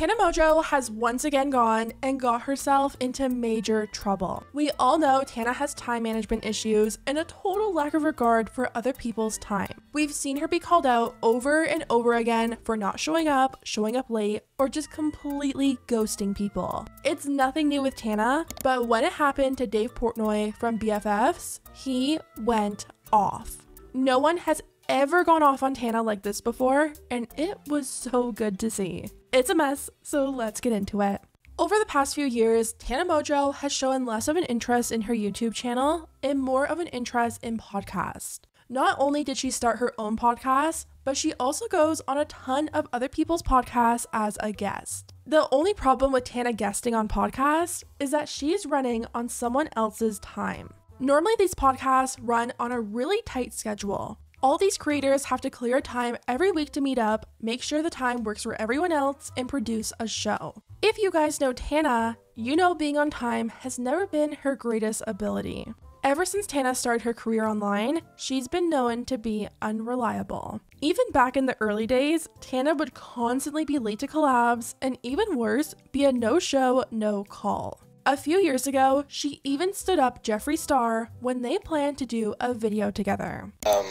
Tana Mongeau has once again gone and got herself into major trouble. We all know Tana has time management issues and a total lack of regard for other people's time. We've seen her be called out over and over again for not showing up, showing up late, or just completely ghosting people. It's nothing new with Tana, but when it happened to Dave Portnoy from BFFs, he went off. No one has ever gone off on Tana like this before, and it was so good to see. It's a mess, so let's get into it. Over the past few years, Tana Mongeau has shown less of an interest in her YouTube channel and more of an interest in podcasts. Not only did she start her own podcast, but she also goes on a ton of other people's podcasts as a guest. The only problem with Tana guesting on podcasts is that she's running on someone else's time. Normally, these podcasts run on a really tight schedule, all these creators have to clear time every week to meet up, make sure the time works for everyone else, and produce a show. If you guys know Tana, you know being on time has never been her greatest ability. Ever since Tana started her career online, she's been known to be unreliable. Even back in the early days, Tana would constantly be late to collabs, and even worse, be a no show, no call. A few years ago, she even stood up Jeffree Star when they planned to do a video together. Um,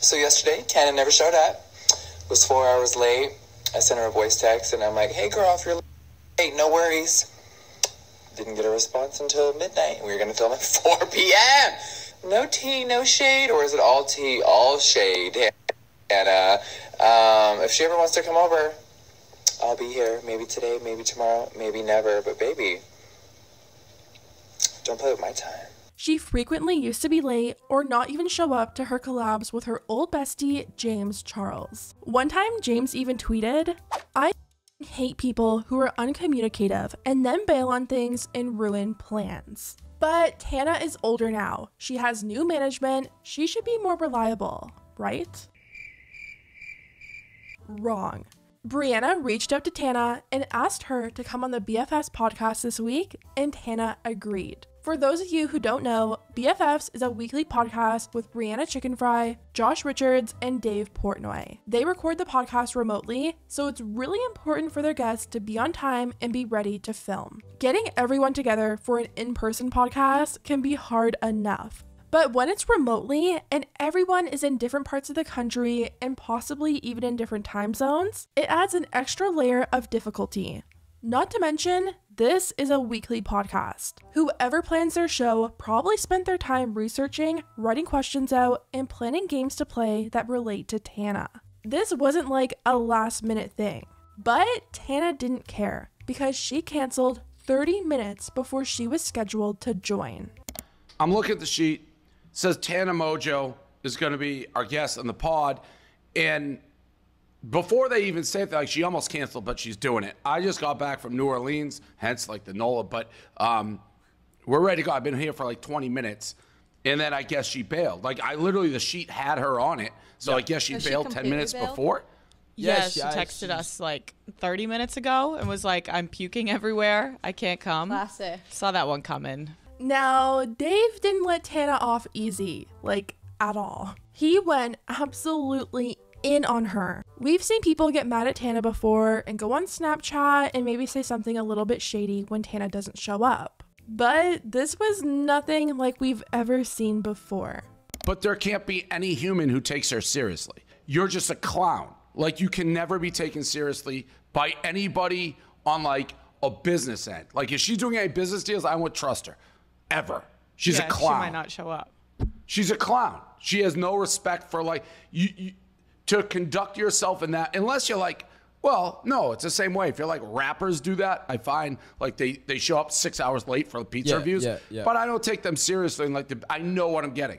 so yesterday, Tana never showed up. Was four hours late. I sent her a voice text, and I'm like, "Hey, girl, if you're late, no worries." Didn't get a response until midnight. We were gonna film at 4 p.m. No tea, no shade, or is it all tea, all shade? And uh, um, if she ever wants to come over, I'll be here. Maybe today, maybe tomorrow, maybe never. But baby, don't play with my time. She frequently used to be late or not even show up to her collabs with her old bestie, James Charles. One time, James even tweeted, I hate people who are uncommunicative and then bail on things and ruin plans. But Tana is older now. She has new management. She should be more reliable, right? Wrong. Brianna reached out to Tana and asked her to come on the BFFs podcast this week, and Tana agreed. For those of you who don't know, BFFs is a weekly podcast with Brianna Chickenfry, Josh Richards, and Dave Portnoy. They record the podcast remotely, so it's really important for their guests to be on time and be ready to film. Getting everyone together for an in person podcast can be hard enough. But when it's remotely and everyone is in different parts of the country and possibly even in different time zones, it adds an extra layer of difficulty. Not to mention, this is a weekly podcast. Whoever plans their show probably spent their time researching, writing questions out, and planning games to play that relate to Tana. This wasn't like a last minute thing, but Tana didn't care because she canceled 30 minutes before she was scheduled to join. I'm looking at the sheet. It says Tana Mongeau is going to be our guest on the pod, and before they even say it, like she almost canceled, but she's doing it. I just got back from New Orleans, hence like the NOLA, but um, we're ready to go. I've been here for like 20 minutes, and then I guess she bailed. Like I literally, the sheet had her on it, so I guess she Has she bailed 10 completely minutes bailed? before. Yes, yeah, she texted she's- us like 30 minutes ago and was like, I'm puking everywhere. I can't come. Classic. Saw that one coming. Now, Dave didn't let Tana off easy, like at all. He went absolutely in on her. We've seen people get mad at Tana before and go on Snapchat and maybe say something a little bit shady when Tana doesn't show up. But this was nothing like we've ever seen before. But there can't be any human who takes her seriously. You're just a clown. Like you can never be taken seriously by anybody on like a business end. Like if she's doing any business deals, I won't trust her. Ever. She's yeah, a clown. She might not show up. She's a clown. She has no respect for like you, you to conduct yourself in that unless you're like, well, no, it's the same way. If you're like rappers do that, I find like they they show up six hours late for the pizza Yeah, reviews. yeah, yeah. But I don't take them seriously and like the, I know what I'm getting.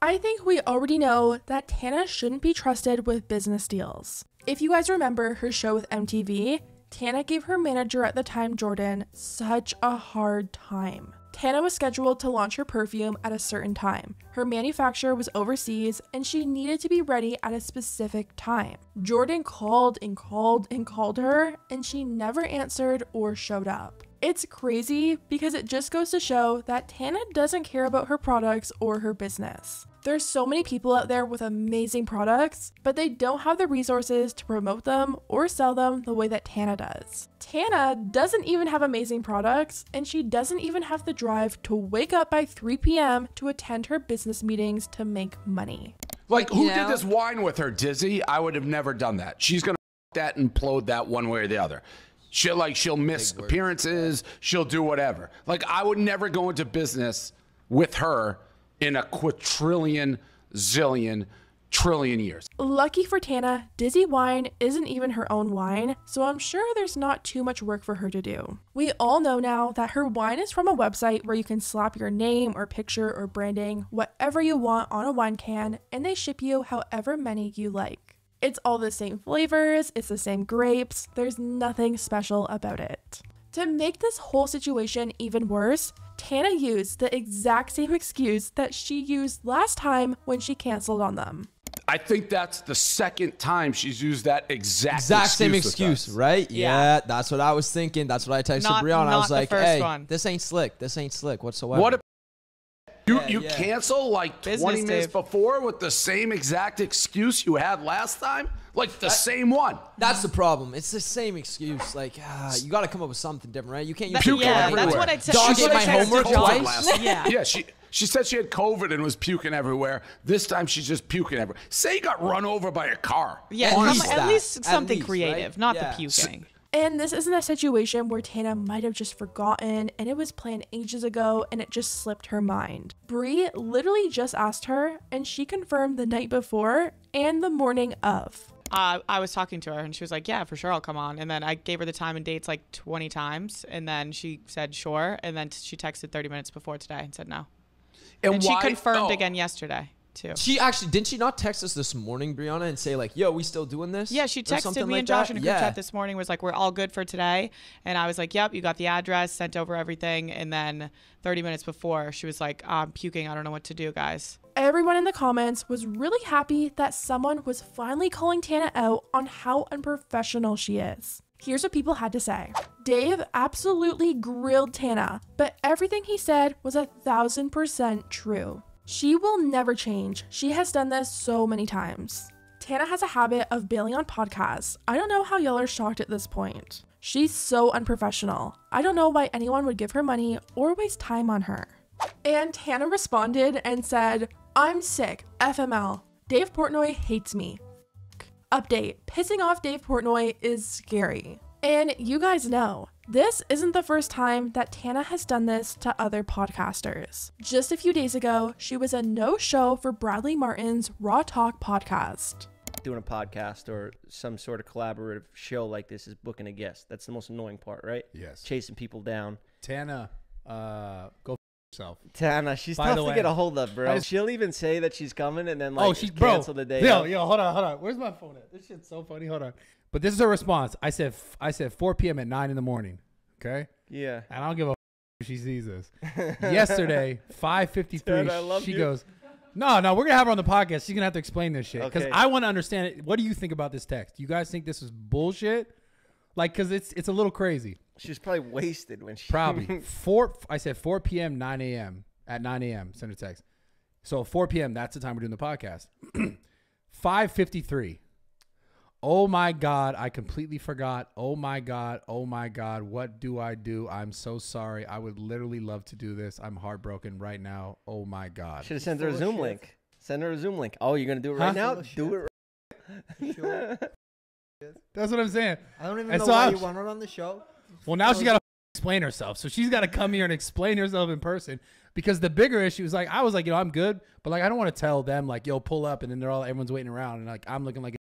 I think we already know that Tana shouldn't be trusted with business deals. If you guys remember her show with MTV, Tana gave her manager at the time, Jordan, such a hard time. Tana was scheduled to launch her perfume at a certain time. Her manufacturer was overseas and she needed to be ready at a specific time. Jordan called and called and called her and she never answered or showed up. It's crazy because it just goes to show that Tana doesn't care about her products or her business. There's so many people out there with amazing products, but they don't have the resources to promote them or sell them the way that Tana does. Tana doesn't even have amazing products, and she doesn't even have the drive to wake up by 3 p.m. to attend her business meetings to make money. Like, who You did this wine with her, Dizzy? I would have never done that. She's gonna that and implode that one way or the other. She'll like she'll miss appearances. She'll do whatever. Like I would never go into business with her in a quadrillion, zillion, trillion years. Lucky for Tana, Dizzy Wine isn't even her own wine, so I'm sure there's not too much work for her to do. We all know now that her wine is from a website where you can slap your name or picture or branding, whatever you want, on a wine can, and they ship you however many you like. It's all the same flavors, it's the same grapes, there's nothing special about it. To make this whole situation even worse, Tana used the exact same excuse that she used last time when she canceled on them. I think that's the second time she's used that exact Exact same excuse with excuse, right? Yeah. Yeah. that's what I was thinking. That's what I texted Not- Brianna. I was like, "Hey, one. this ain't slick. This ain't slick whatsoever." What? A, you Yeah, you yeah. cancel like Business, twenty minutes Dave. before with the same exact excuse you had last time, like the same one. That's the problem. It's the same excuse. Like, ah, you got to come up with something different, right? You can't use That- Puking yeah, everywhere. that's what I said. Dog that's ate my homework twice? last- Yeah. yeah. She she said she had COVID and was puking everywhere. This time she's just puking everywhere. Say you got run over by a car. Yeah, At some- least at that. least At something least, creative, right? not Yeah. the puking. And this isn't a situation where Tana might have just forgotten and it was planned ages ago and it just slipped her mind. Brie literally just asked her and she confirmed the night before and the morning of. uh, I was talking to her and she was like, "Yeah, for sure, I'll come on." And then I gave her the time and dates like 20 times, and then she said sure, and then t- she texted 30 minutes before today and said no, and, she why- confirmed oh, again yesterday too. She actually didn't she not text us this morning, Brianna, and say like, "Yo, we still doing this?" Yeah, she texted something me like and Josh that? in a group yeah. chat this morning. Was like, "We're all good for today," and I was like, "Yep, you got the address, sent over everything." And then 30 minutes before, she was like, "I'm puking. I don't know what to do, guys." Everyone in the comments was really happy that someone was finally calling Tana out on how unprofessional she is. Here's what people had to say Dave absolutely grilled Tana, but everything he said was a thousand percent true. She will never change. She has done this so many times. Tana has a habit of bailing on podcasts. I don't know how y'all are shocked at this point. She's so unprofessional. I don't know why anyone would give her money or waste time on her. And Tana responded and said, I'm sick. FML. Dave Portnoy hates me. Update Pissing off Dave Portnoy is scary. And you guys know, this isn't the first time that Tana has done this to other podcasters. Just a few days ago, she was a no show for Bradley Martin's Raw Talk podcast. doing a podcast or some sort of collaborative show like this is booking a guest. That's the most annoying part, right? Yes. Chasing people down. Tana, uh, go f- yourself. Tana, she's By tough the to way, get a hold of, bro. Just- She'll even say that she's coming and then like oh, she's bro. cancel the day. Yo, of. yo, hold on, hold on. Where's my phone at? This shit's so funny. Hold on. But this is her response. I said, I said 4 p.m. at 9 in the morning. Okay. Yeah. And I don't give a f- if she sees this. Yesterday, 5:53. Dude, I love she you. goes, "No, no, we're gonna have her on the podcast. She's gonna have to explain this shit because Okay. I want to understand it. What do you think about this text? You guys think this is bullshit? Like, because it's it's a little crazy. She's probably wasted when she Probably four. I said 4 p.m. 9 a.m. at 9 a.m. Send a text. So 4 p.m. That's the time we're doing the podcast. 5:53. Oh my God, I completely forgot. Oh my God, oh my God, what do I do? I'm so sorry. I would literally love to do this. I'm heartbroken right now. Oh my God. should have sent her a Zoom link. Send her a Zoom link. Oh, you're gonna do it right Huh? now? Do it. Right. That's what I'm saying. I don't even And know so why I- you want her on the show. Well, now she got to explain herself. So she's got to come here and explain herself in person because the bigger issue is like, I was like, you know, I'm good, but like, I don't want to tell them, like, yo, pull up. And then they're all, everyone's waiting around. And like, I'm looking like, a,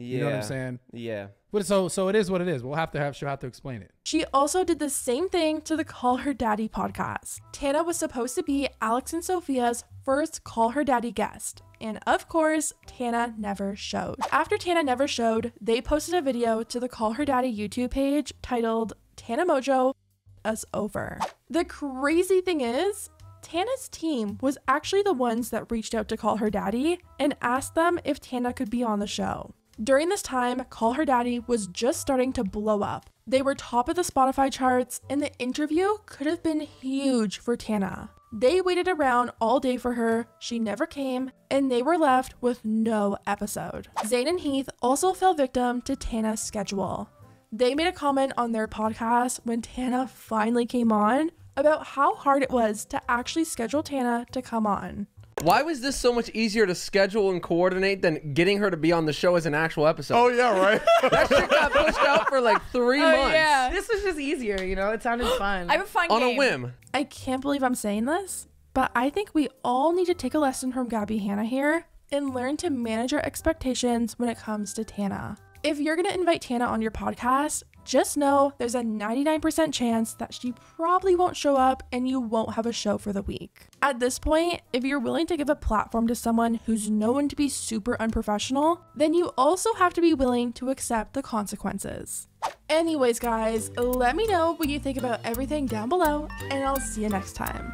Yeah. you know what I'm saying? Yeah. But so, so it is what it is. We'll have to have, she'll have to explain it. She also did the same thing to the Call Her Daddy podcast. Tana was supposed to be Alex and Sofia's first Call Her Daddy guest. And of course, Tana never showed. After Tana never showed, they posted a video to the Call Her Daddy YouTube page titled Tana Mongeau Us Over. The crazy thing is, Tana's team was actually the ones that reached out to Call Her Daddy and asked them if Tana could be on the show. During this time, Call Her Daddy was just starting to blow up. They were top of the Spotify charts, and the interview could have been huge for Tana. They waited around all day for her, she never came, and they were left with no episode. Zane and Heath also fell victim to Tana's schedule. They made a comment on their podcast when Tana finally came on about how hard it was to actually schedule Tana to come on. Why was this so much easier to schedule and coordinate than getting her to be on the show as an actual episode? Oh yeah, right. that shit got pushed out for like three Oh, months yeah. This was just easier, you know. It sounded fun. I have a fun on game. a whim. I can't believe I'm saying this, but I think we all need to take a lesson from Gabby Hanna here and learn to manage our expectations when it comes to Tana. If you're going to invite Tana on your podcast, just know there's a 99% chance that she probably won't show up and you won't have a show for the week. At this point, if you're willing to give a platform to someone who's known to be super unprofessional, then you also have to be willing to accept the consequences. Anyways, guys, let me know what you think about everything down below, and I'll see you next time.